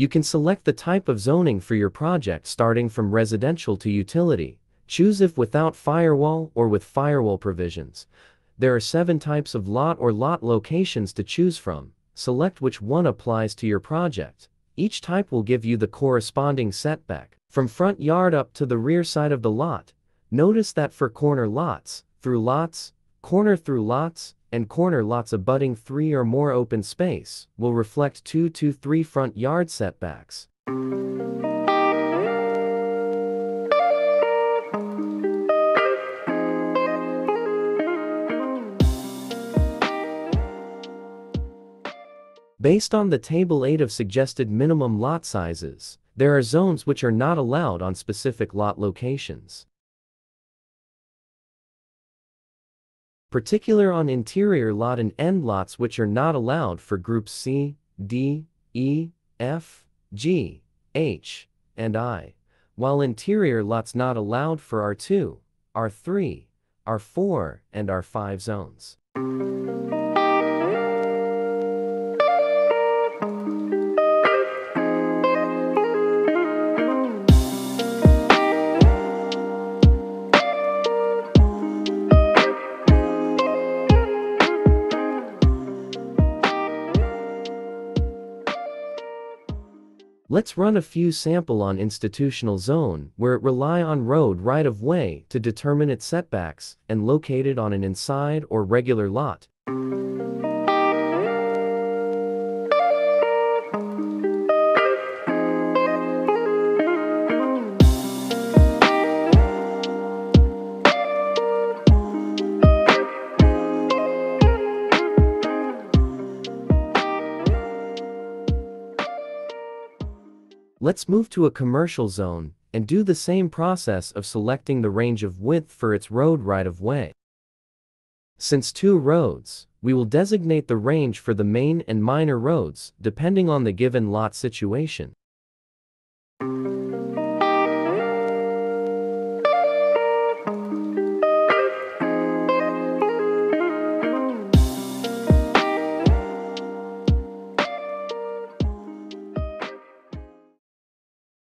You can select the type of zoning for your project starting from residential to utility. Choose if without firewall or with firewall provisions. There are seven types of lot or lot locations to choose from. Select which one applies to your project. Each type will give you the corresponding setback. From front yard up to the rear side of the lot, notice that for corner lots, through lots, corner through lots, and corner lots abutting three or more open space will reflect 2 to 3 front yard setbacks. Based on the Table 8 of suggested minimum lot sizes, there are zones which are not allowed on specific lot locations. Particular on interior lot and end lots which are not allowed for groups C, D, E, F, G, H, and I, while interior lots not allowed for R2, R3, R4, and R5 zones. Let's run a few sample on institutional zone where it rely on road right-of-way to determine its setbacks and located on an inside or regular lot. Let's move to a commercial zone and do the same process of selecting the range of width for its road right-of-way. Since two roads, we will designate the range for the main and minor roads depending on the given lot situation.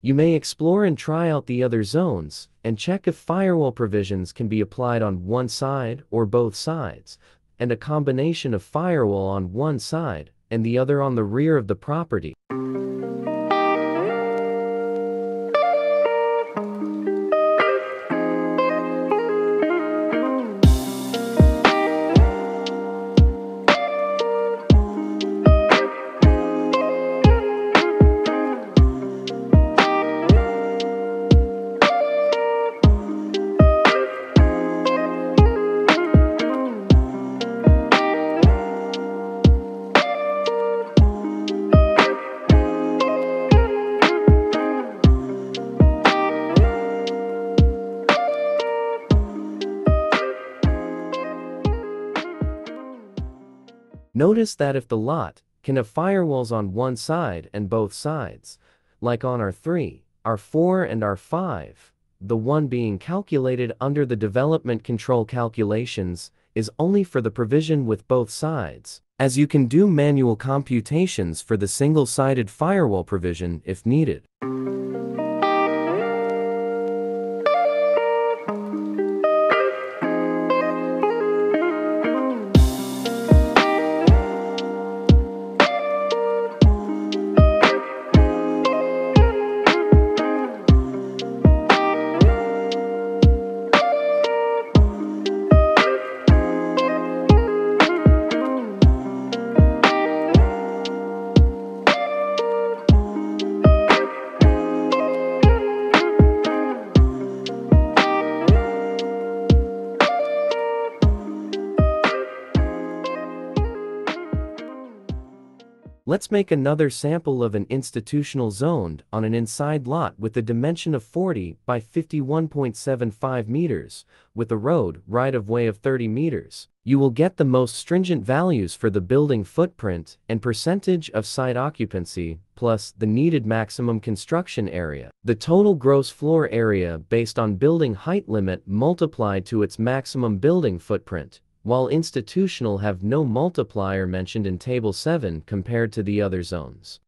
You may explore and try out the other zones, and check if firewall provisions can be applied on one side or both sides, and a combination of firewall on one side and the other on the rear of the property. Notice that if the lot can have firewalls on one side and both sides, like on R3, R4 and R5, the one being calculated under the development control calculations is only for the provision with both sides, as you can do manual computations for the single-sided firewall provision if needed. Let's make another sample of an institutional zoned on an inside lot with a dimension of 40 by 51.75 meters, with a road right-of-way of 30 meters. You will get the most stringent values for the building footprint and percentage of site occupancy, plus the needed maximum construction area. The total gross floor area based on building height limit multiplied to its maximum building footprint while institutional have no multiplier mentioned in Table 7 compared to the other zones.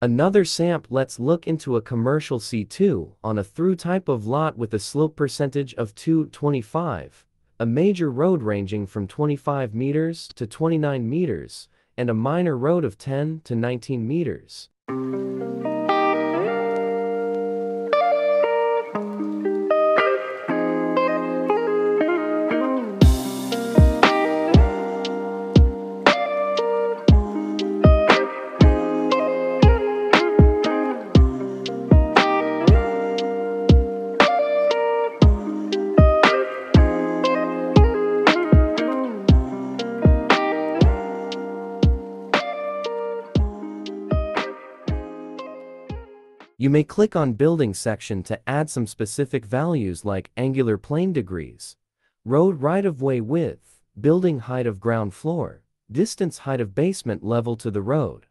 Another sample lets look into a commercial C2 on a through type of lot with a slope percentage of 225, a major road ranging from 25 meters to 29 meters, and a minor road of 10 to 19 meters. You may click on Building section to add some specific values like angular plane degrees, road right-of-way width, building height of ground floor, distance height of basement level to the road,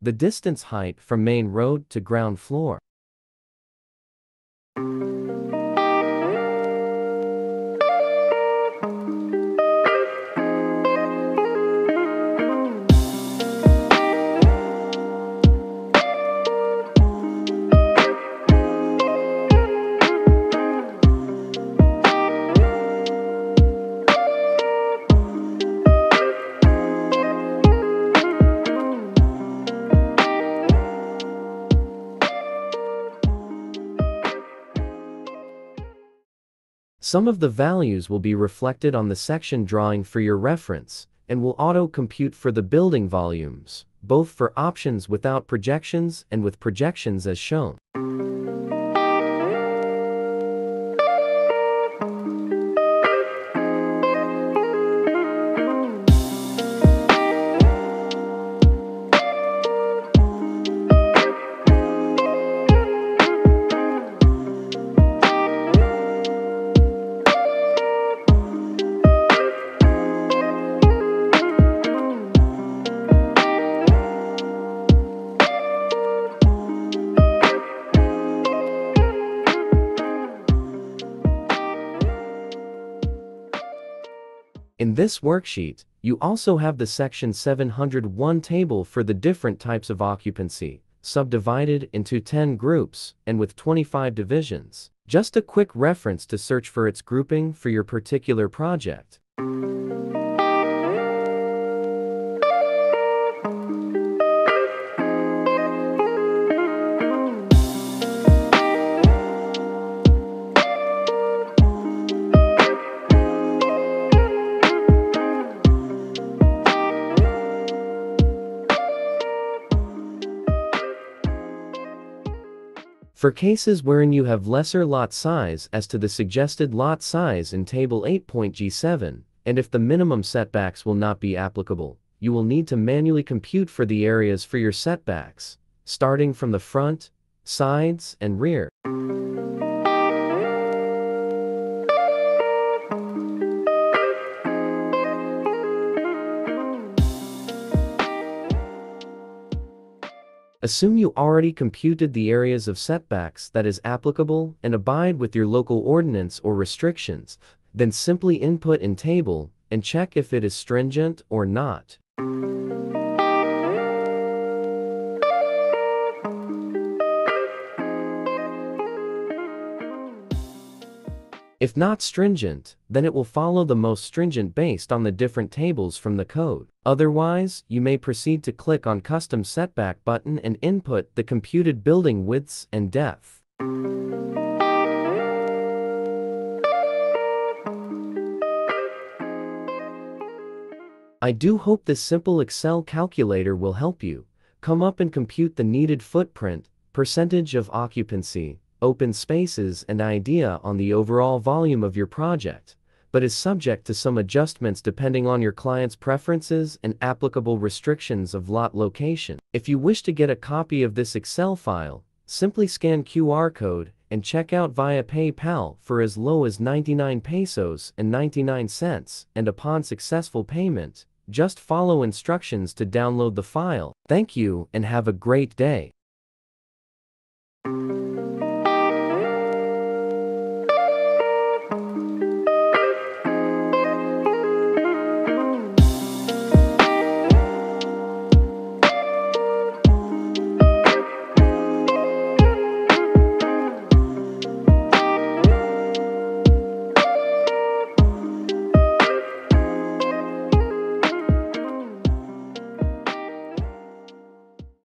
the distance height from main road to ground floor. Some of the values will be reflected on the section drawing for your reference, and will auto-compute for the building volumes, both for options without projections and with projections as shown. In this worksheet, you also have the section 701 table for the different types of occupancy, subdivided into 10 groups and with 25 divisions. Just a quick reference to search for its grouping for your particular project. For cases wherein you have lesser lot size as to the suggested lot size in Table 8.G7, and if the minimum setbacks will not be applicable, you will need to manually compute for the areas for your setbacks, starting from the front, sides, and rear. Assume you already computed the areas of setbacks that is applicable and abide with your local ordinance or restrictions, then simply input in table and check if it is stringent or not. If not stringent, then it will follow the most stringent based on the different tables from the code. Otherwise, you may proceed to click on Custom Setback button and input the computed building widths and depth. I do hope this simple Excel calculator will help you come up and compute the needed footprint, percentage of occupancy, open spaces and idea on the overall volume of your project, but is subject to some adjustments depending on your client's preferences and applicable restrictions of lot location. If you wish to get a copy of this Excel file, simply scan QR code and check out via PayPal for as low as 99 pesos and 99 cents, and upon successful payment, just follow instructions to download the file. Thank you and have a great day.